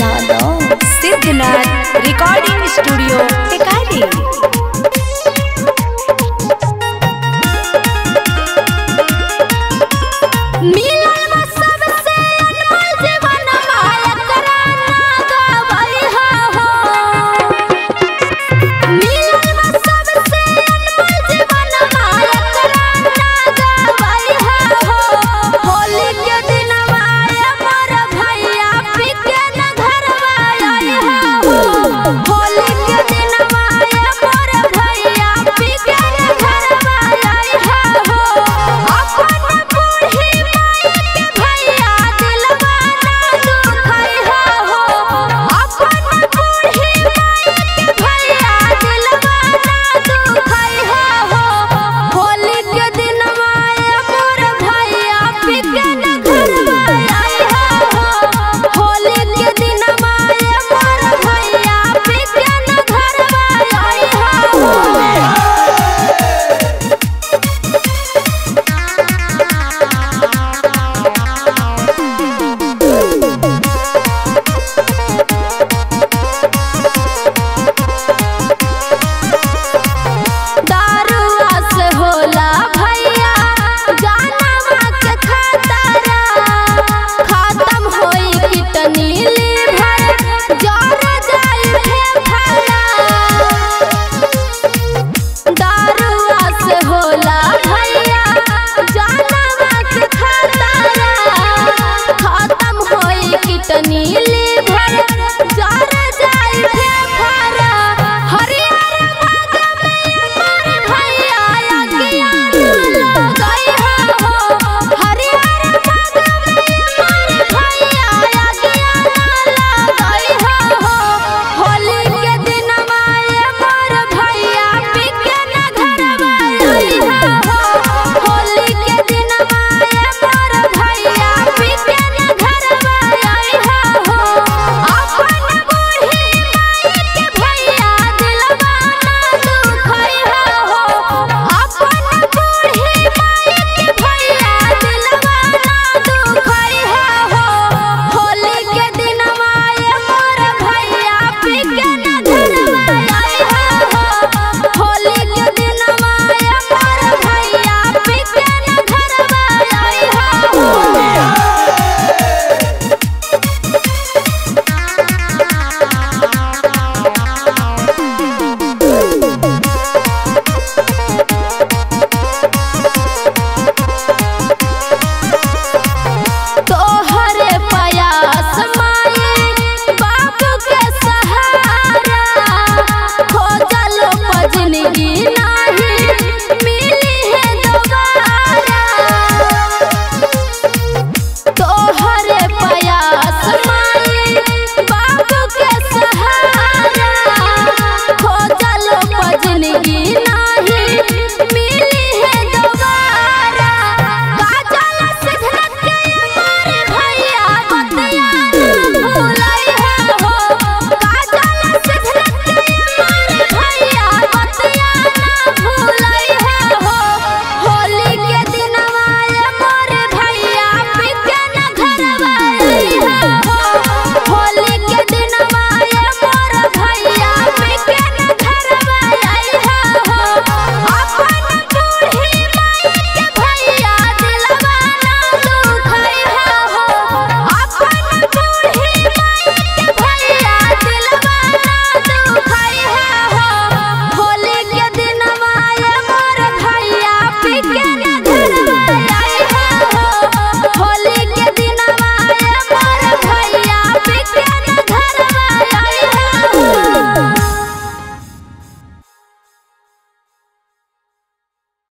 Yadav Siddhnath recording studio Tikari